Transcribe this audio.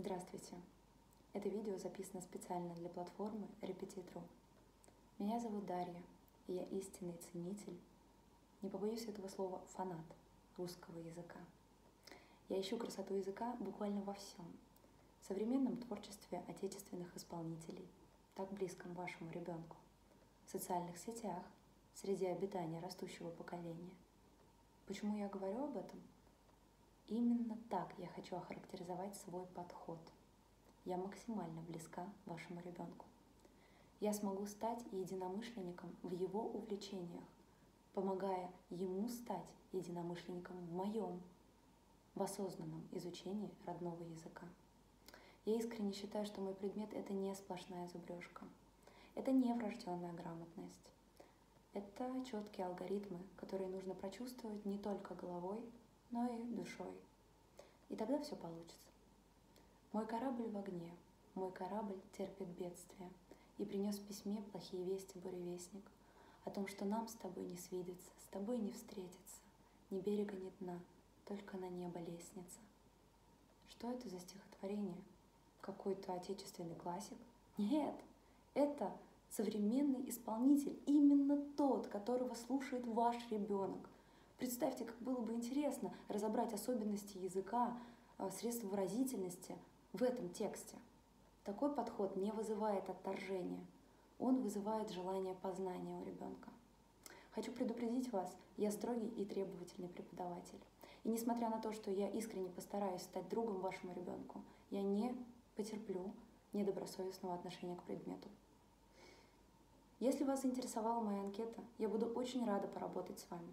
Здравствуйте! Это видео записано специально для платформы Repetit.ru. Меня зовут Дарья, и я истинный ценитель, не побоюсь этого слова, фанат русского языка. Я ищу красоту языка буквально во всем. В современном творчестве отечественных исполнителей, так близком вашему ребенку, в социальных сетях, среди обитания растущего поколения. Почему я говорю об этом? Именно так я хочу охарактеризовать свой подход. Я максимально близка вашему ребенку. Я смогу стать единомышленником в его увлечениях, помогая ему стать единомышленником в моем, в осознанном изучении родного языка. Я искренне считаю, что мой предмет — это не сплошная зубрежка. Это не врожденная грамотность. Это четкие алгоритмы, которые нужно прочувствовать не только головой, но и душой. И тогда все получится. Мой корабль в огне, мой корабль терпит бедствие и принес в письме плохие вести буревестник о том, что нам с тобой не свидится, с тобой не встретиться, ни берега, ни дна, только на небо лестница. Что это за стихотворение? Какой-то отечественный классик? Нет, это современный исполнитель, именно тот, которого слушает ваш ребенок – Представьте, как было бы интересно разобрать особенности языка, э, средств выразительности в этом тексте. Такой подход не вызывает отторжения, он вызывает желание познания у ребенка. Хочу предупредить вас, я строгий и требовательный преподаватель. И несмотря на то, что я искренне постараюсь стать другом вашему ребенку, я не потерплю недобросовестного отношения к предмету. Если вас заинтересовала моя анкета, я буду очень рада поработать с вами.